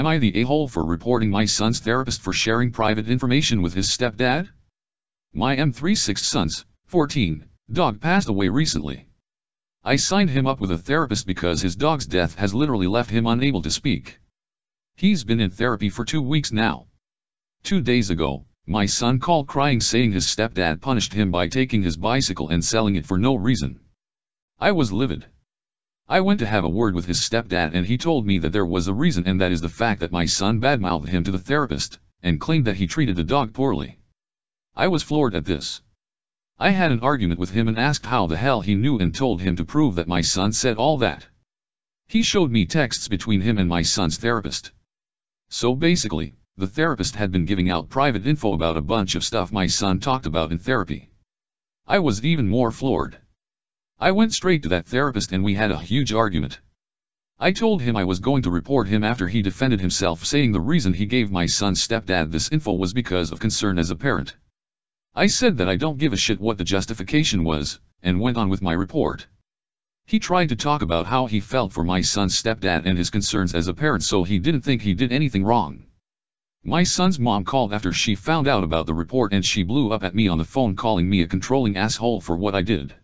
Am I the a-hole for reporting my son's therapist for sharing private information with his stepdad? My M36 son's, 14, dog passed away recently. I signed him up with a therapist because his dog's death has literally left him unable to speak. He's been in therapy for two weeks now. Two days ago, my son called crying saying his stepdad punished him by taking his bicycle and selling it for no reason. I was livid. I went to have a word with his stepdad and he told me that there was a reason and that is the fact that my son badmouthed him to the therapist, and claimed that he treated the dog poorly. I was floored at this. I had an argument with him and asked how the hell he knew and told him to prove that my son said all that. He showed me texts between him and my son's therapist. So basically, the therapist had been giving out private info about a bunch of stuff my son talked about in therapy. I was even more floored. I went straight to that therapist and we had a huge argument. I told him I was going to report him after he defended himself saying the reason he gave my son's stepdad this info was because of concern as a parent. I said that I don't give a shit what the justification was, and went on with my report. He tried to talk about how he felt for my son's stepdad and his concerns as a parent so he didn't think he did anything wrong. My son's mom called after she found out about the report and she blew up at me on the phone calling me a controlling asshole for what I did.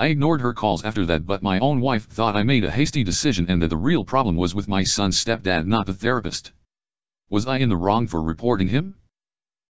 I ignored her calls after that but my own wife thought I made a hasty decision and that the real problem was with my son's stepdad not the therapist. Was I in the wrong for reporting him?